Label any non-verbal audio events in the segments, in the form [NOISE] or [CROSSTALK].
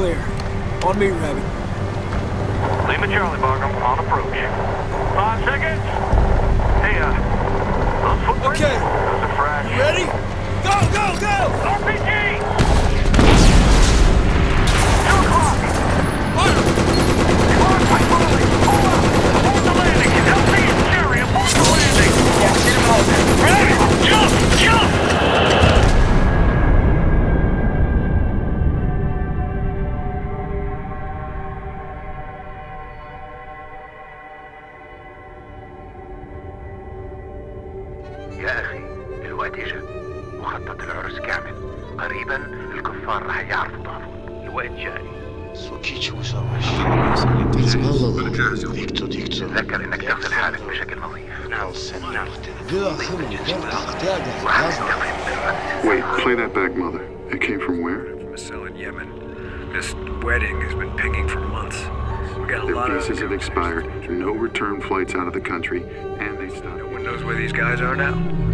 clear. On me, Rabbit. Lima Charlie Markham on approach. Five seconds. Hey, uh, those footprints? Okay. Those are fresh. You ready? Go, go, go! RPG! Two o'clock. Fire! Clock, quick moving. Hold up. Abort the landing. And Jerry, abort the landing. Yeah, get him out. Ready? Jump! Jump! الوقت إجا مخطط العرس كامل قريبا الكفار رح يعرفوا ضعفهم الوقت جاي تذكر انك تغسل حالك بشكل نظيف وعلى تقيم بالرأس Wait, play that back, Mother. It came from where? from a cell in Yemen. This wedding has been pinging for months. We got a Their lot of visas have expired, no return flights out of the country, and they No stopped. one knows where these guys are now.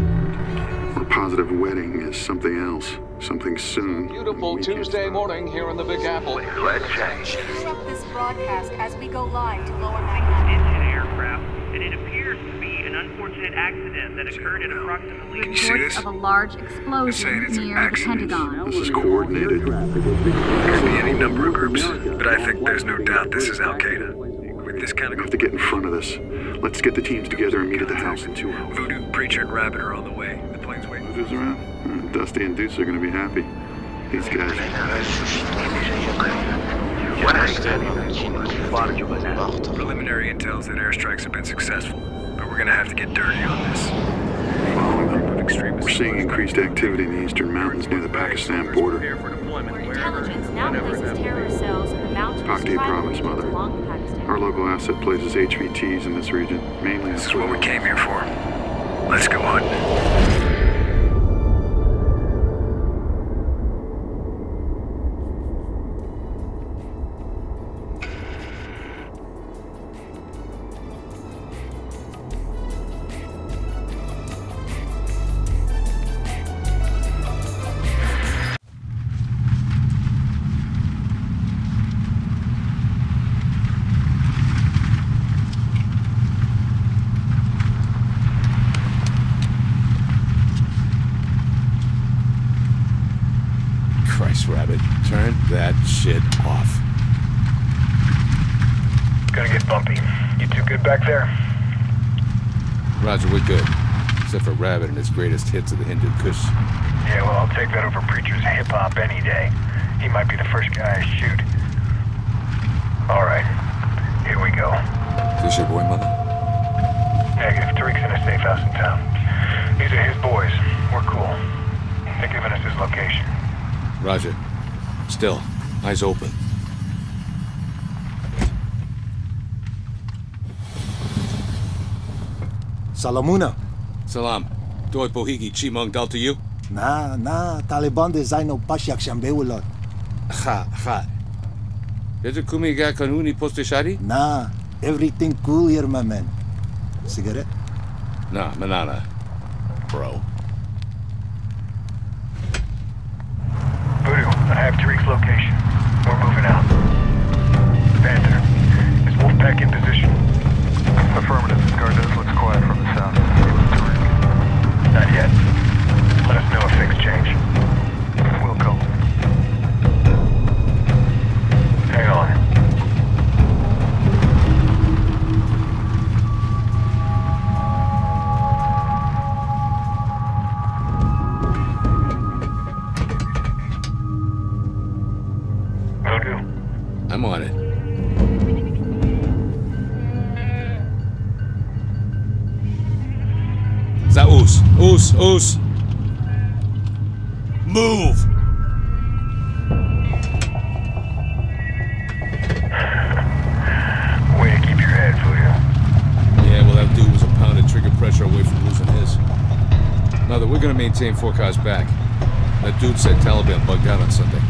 positive wedding is something else. Something soon. Beautiful Tuesday morning here in the Big Apple. Let's change. Disrupt this broadcast as we go live to Lower Engine aircraft, and it appears to be an unfortunate accident that occurred at approximately. Can you see this? Of a large explosion near accident. the Pentagon. This is coordinated. Could be any number of groups, but I think there's no doubt this is Al Qaeda. This kind of. We have to get in front of this. Let's get the teams together and meet at the house in two hours. Voodoo, Preacher, and Rabbit are on the way. The plane's waiting soldiers around. Dusty and Deuce are going to be happy. These guys. Preliminary intel that airstrikes have been successful, but we're going to have to get dirty on this. We're seeing increased activity in the eastern mountains near the Pakistan border. Intelligence now places terror cells in the mountains. Paktia province, Mother. Our local asset places HVTs in this region, mainly. This is what we came here for. Let's go on. Greatest hits of the Hindu Kush. Yeah, well, I'll take that over Preacher's hip hop any day. He might be the first guy I shoot. All right, here we go. Is this your boy, Mother? Negative. Tariq's in a safe house in town. These are his boys. We're cool. They're giving us his location. Roger. Still. Eyes open. Salamuna. Salam. Doi Pohigi Chimong Dal to you? Na, na, Taliban design no pasyak shambewulot. Ha, ha. Better kumiga kanuni poste shari? Na, everything cool here, my man. Cigarette? Nah, manana. Bro. Voodoo, I have Tariq's location. We're moving out. Panther, is Wolfpack in position? Affirmative. Scardos looks quiet Not yet. Oos. Move! Way to keep your head, Voodoo. Yeah, well, that dude was a pound of trigger pressure away from losing his. Mother, we're gonna maintain four cars back. That dude said Taliban bugged out on Sunday.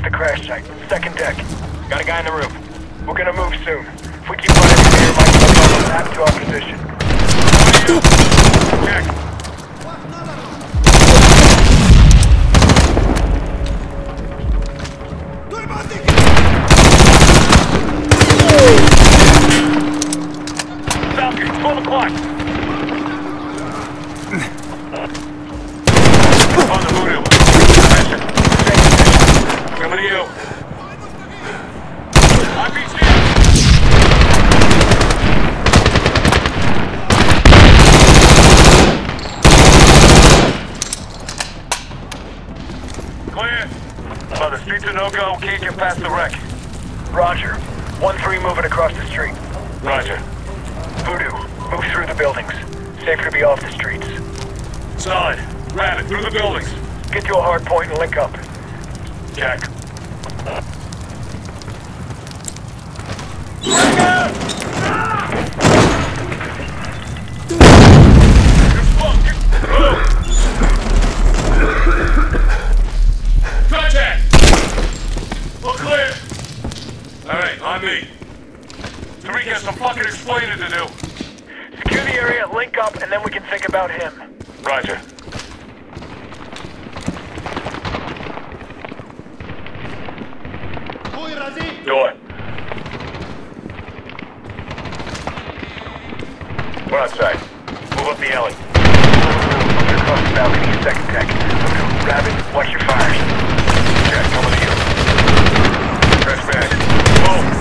Past the crash site. Second deck. Got a guy in the roof. We're gonna move soon. If we keep from here, might the map to our position. Check. Roger. Voodoo, move through the buildings. Safer to be off the streets. Solid. Rabbit, through the buildings. Get to a hard point and link up. Jack. Contact! All clear. All right, on me. Tariq has some fucking explaining to do. Secure the area, link up, and then we can think about him. Roger. Door. We're outside. Move up the alley. Across the balcony, second deck. Rabbit, watch your fires. Jack, coming to you. Press back. Move.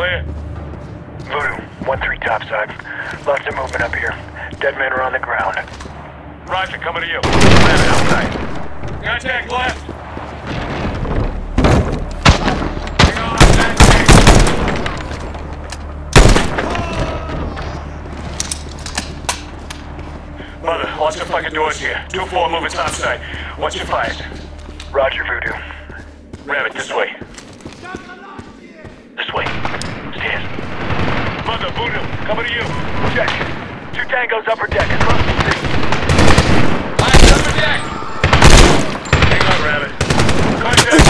clear. Voodoo, 1-3 topside. Lots of movement up here. Dead men are on the ground. Roger, coming to you. Land outside. Contact left. Mother, lots of fucking doors here. 2-4 moving topside. Watch your fire. Roger, Voodoo. Rabbit, this way. Mother, Voodoo, coming to you. Check. Two tangos upper deck across the street. Upper deck. Hang on, Rabbit. Contact.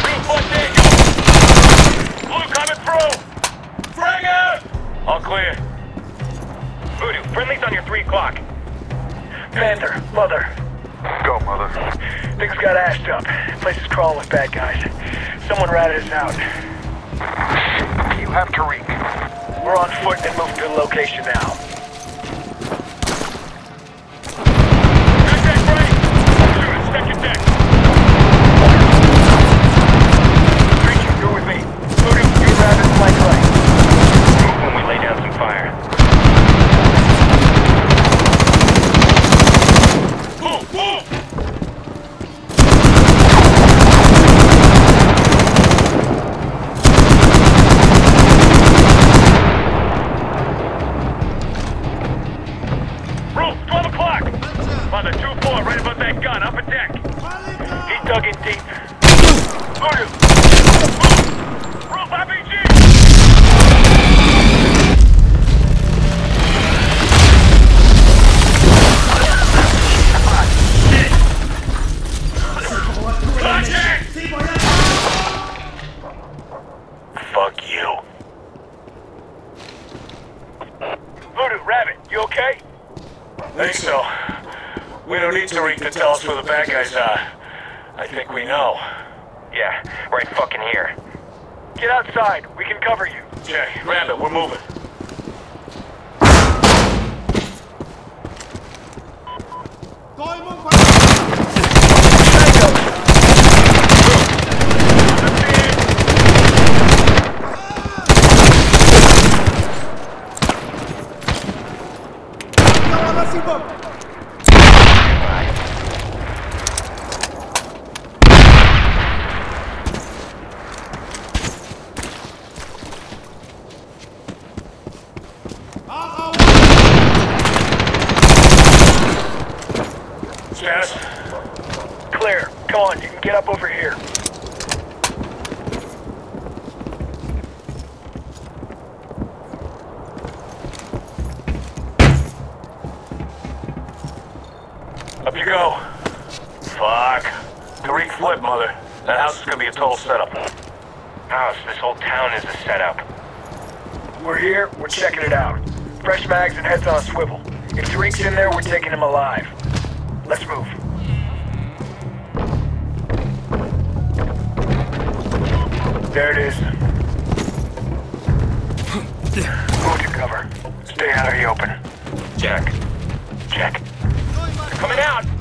Roof one tango. Blue coming through. Frag out. All clear. Voodoo, friendly's on your 3 o'clock. Panther, Mother. Go, Mother. Things got up. Place is crawling with bad guys. Someone ratted us out. Tariq. We're on foot and moving to the location now. Mother, 2-4, right above that gun, upper deck. He dug in deep. Move! Get. We can cover you. Jay, Rabbit, we're moving. Status? Clear. Come on, you can get up over here. Up you go. Fuck. Tariq flip, mother. That house is gonna be a total setup. House, this whole town is a setup. We're here, we're checking it out. Fresh mags and heads on swivel. If Tariq's in there, we're taking him alive. Let's move. There it is. Move to cover. Stay out of the open. Jack. Check. Coming out!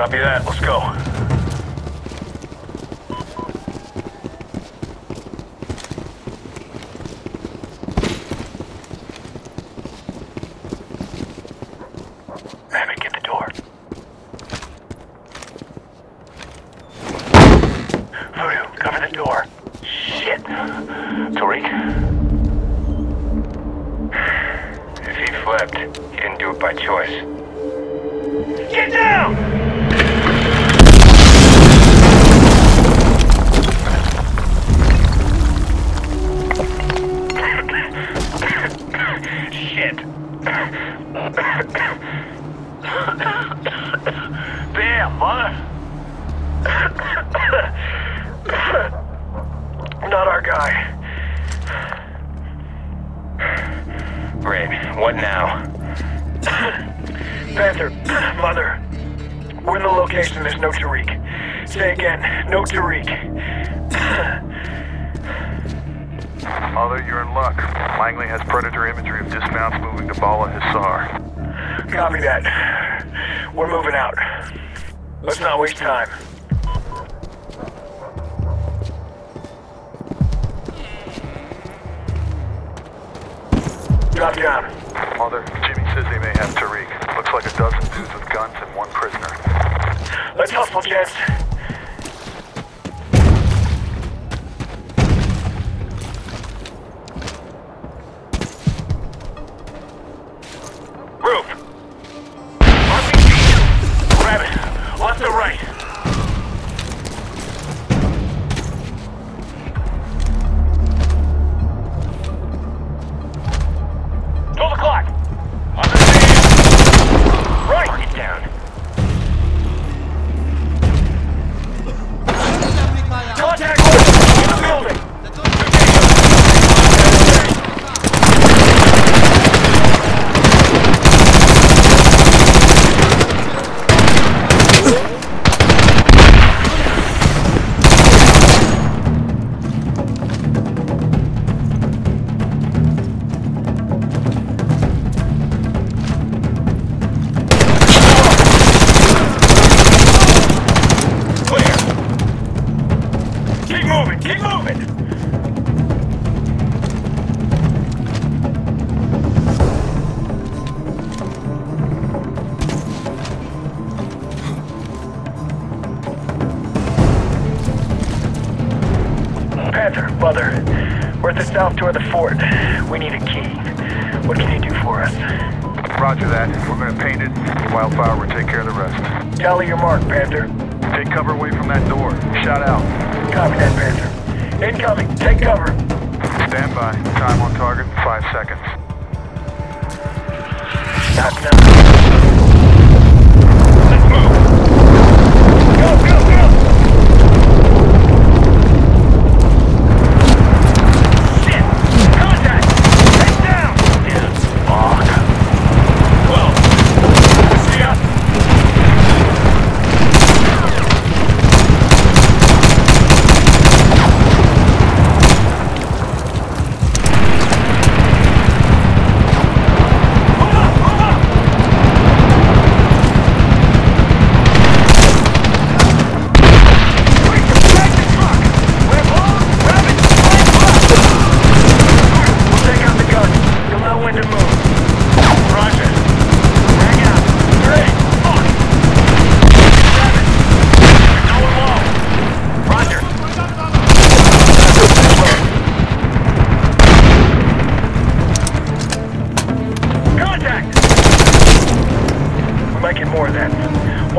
Copy that, let's go. Guy. Great. What now? [COUGHS] Panther, [COUGHS] mother. We're in the location. There's no Tariq. Say again. No Tariq. [COUGHS] Mother, you're in luck. Langley has predator imagery of dismounts moving to Bala Hissar. Copy that. We're moving out. Let's not waste time. Let's hustle,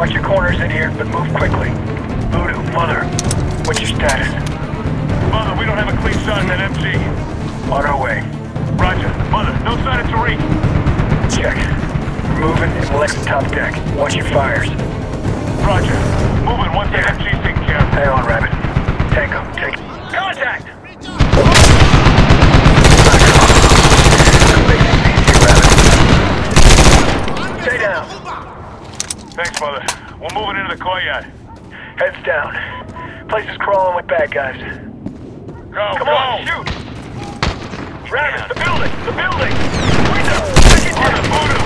Watch your corners in here, but move quickly. Voodoo, Mother, what's your status? Mother, we don't have a clean shot in that MG. On our way. Roger. Mother, no sign of Tariq. Check. We're moving and we'll exit top deck. Watch your fires. Roger. Moving once the MG's taken care of. Hang on, Rabbit. Tango, take Contact! Stay down. Thanks, Mother. We're moving into the courtyard. Heads down. Place is crawling with bad guys. Go, Come go. on, shoot! Travis, the building! The building! Window! Second down! On the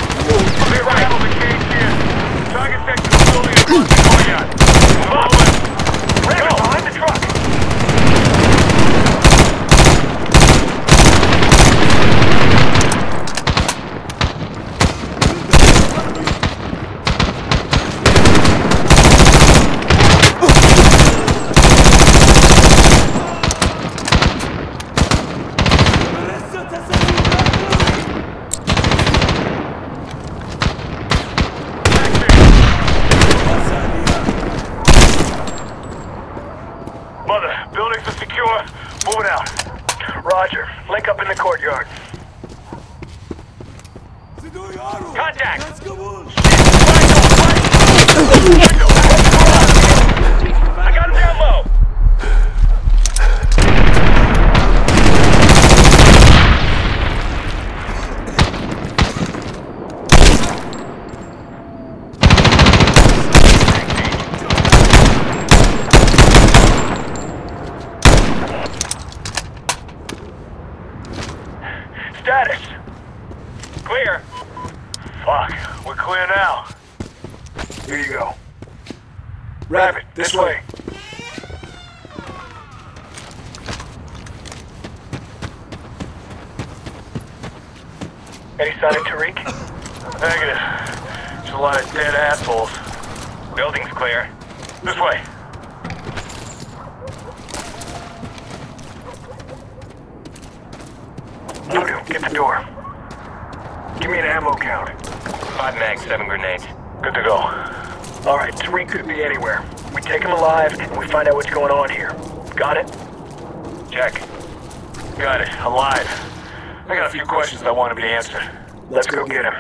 Voodoo, get the door. Give me an ammo count. Five mags, seven grenades. Good to go. All right, Tariq could be anywhere. We take him alive, and we find out what's going on here. Got it? Check. Got it. Alive. I got a few questions I want to be answered. Let's go get him.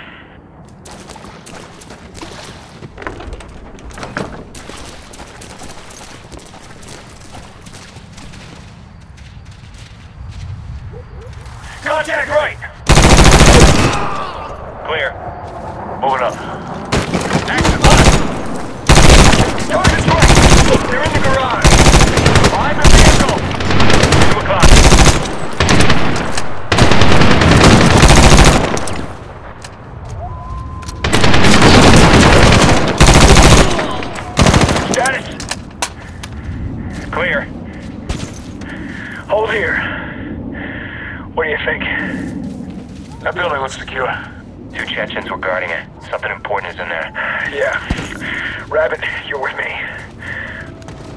Contact right! Clear. Moving up. Action left! Target's right! They're in the garage! Behind the vehicle! Two o'clock. Status! Clear. Hold here. What do you think? That building looks secure. Two Chechens were guarding it. Something important is in there. Yeah. Rabbit, you're with me.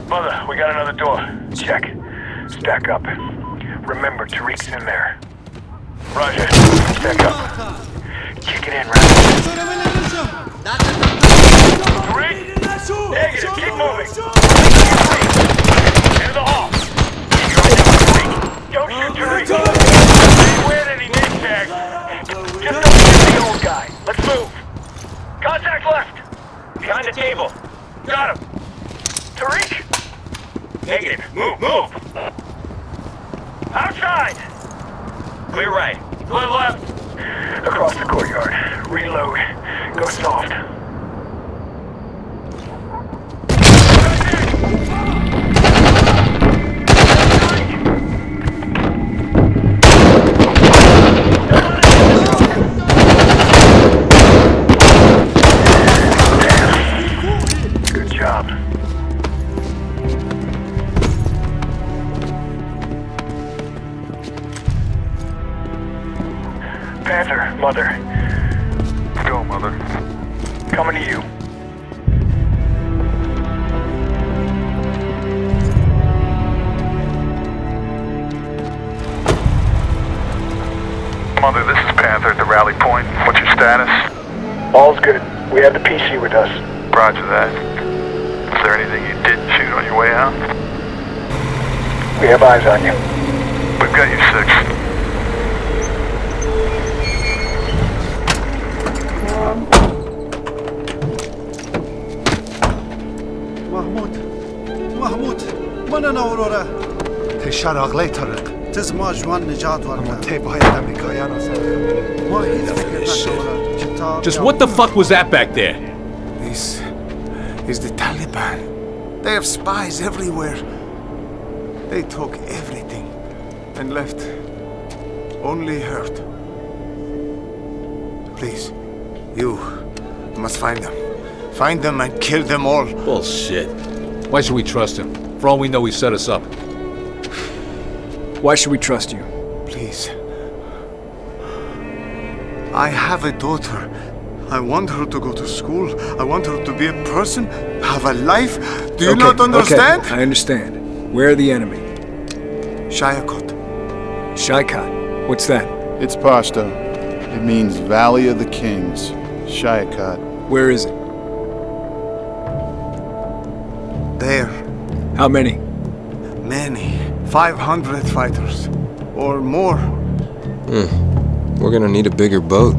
Mother, we got another door. Check. Stack up. Remember, Tariq's in there. Roger. Stack up. Kick it in, Rabbit. Tariq! Keep moving. The hall. Don't shoot Tariq. Any. Just don't shoot the old guy. Let's move. Contact left. Behind the table. Got him. Tariq. Negative. Move, move. Outside. Clear right. Clear left. Across the courtyard. Reload. Go soft. Mother, this is Panther at the rally point. What's your status? All's good. We have the PC with us. Roger that. Is there anything you didn't shoot on your way out? We have eyes on you. We've got you six. محمود محمود من اورورا تشار اغلی طرق تز ما جوان نجات ورکا تیب های امریکایان را ما هیچ فکر نکنم کتاب Just what the fuck was that back there? This is the Taliban. They have spies everywhere. They took everything and left only hurt. Please, you must find them. Find them and kill them all. Bullshit. Why should we trust him? For all we know, he set us up. Why should we trust you? Please. I have a daughter. I want her to go to school. I want her to be a person, have a life. Do you Okay, not understand? Okay, I understand. Where are the enemy? Shayakot. Shaikat. What's that? It's Pashto. It means Valley of the Kings. Shayakat. Where is it? There. How many? Many. 500 fighters. Or more. Hmm. We're gonna need a bigger boat.